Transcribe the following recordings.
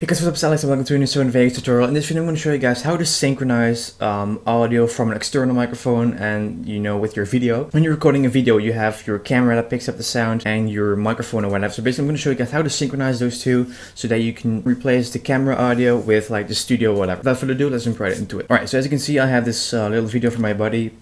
Hey guys, what's up, Alex and welcome to a new Vegas tutorial. In this video I'm going to show you guys how to synchronize um, audio from an external microphone and, you know, with your video. When you're recording a video, you have your camera that picks up the sound and your microphone or whatever. So basically I'm going to show you guys how to synchronize those two so that you can replace the camera audio with like the studio or whatever. Without further ado, let's jump right into it. Alright, so as you can see I have this uh, little video from my buddy,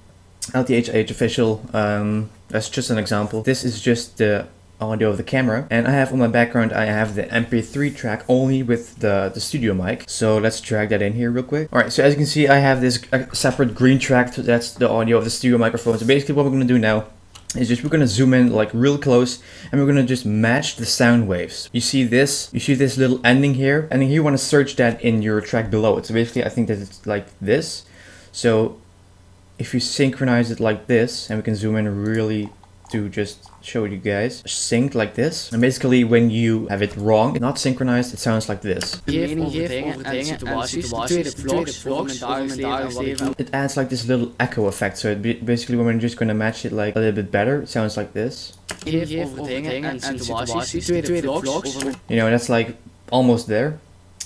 LTHH official. Um, that's just an example. This is just the audio of the camera and I have on my background I have the mp3 track only with the, the studio mic. So let's drag that in here real quick. Alright so as you can see I have this uh, separate green track that's the audio of the studio microphone. So basically what we're gonna do now is just we're gonna zoom in like real close and we're gonna just match the sound waves. You see this? You see this little ending here? And here you want to search that in your track below it. So basically I think that it's like this. So if you synchronize it like this and we can zoom in really to just show you guys. Synced like this. And basically when you have it wrong, not synchronized, it sounds like this. It adds like this little echo effect. So it basically when we're just gonna match it like a little bit better, it sounds like this. You know, that's like almost there.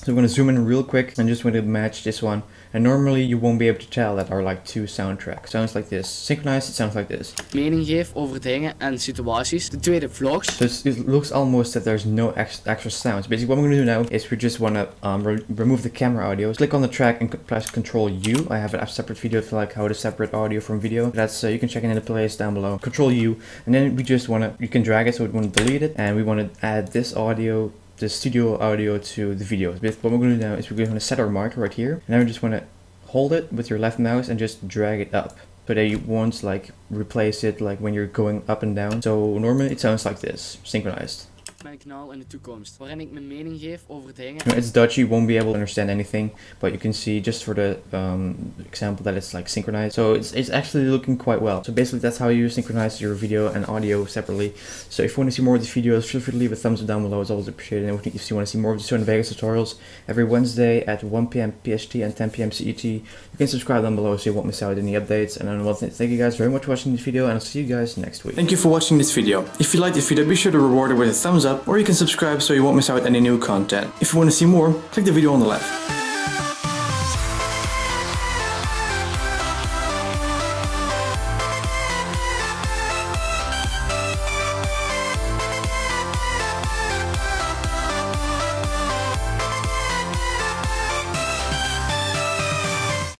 So we're gonna zoom in real quick and just want to match this one. And normally you won't be able to tell that are like two soundtracks. Sounds like this. Synchronized, it sounds like this. Mening geef over dingen en situaties. De tweede vlogs. So it looks almost that there's no extra sounds. Basically what we're gonna do now is we just wanna um, re remove the camera audio. Click on the track and press Control U. I have a separate video for like how to separate audio from video. That's uh, you can check it in the playlist down below. Control U, and then we just wanna you can drag it so we want to delete it, and we want to add this audio the studio audio to the video. But What we're going to do now is we're going to set our marker right here. And then we just want to hold it with your left mouse and just drag it up. So that you won't like replace it like when you're going up and down. So normally it sounds like this, synchronized. Mijn kanaal in de toekomst, waarin ik mijn mening geef over dingen. It's Dutch, you won't be able to understand anything, but you can see just for the um, example that it's like synchronized. So it's, it's actually looking quite well. So basically that's how you synchronize your video and audio separately. So if you want to see more of these videos, feel free to leave a thumbs up down below, it's always appreciated. And if you want to see more of the Sony Vegas tutorials every Wednesday at 1 p.m. PST and 10 p.m. CET, you can subscribe down below so you won't miss out on any updates. And then well, thank you guys very much for watching this video and I'll see you guys next week. Thank you for watching this video. If you liked this video, be sure to reward it with a thumbs up up or you can subscribe so you won't miss out any new content. If you want to see more, click the video on the left.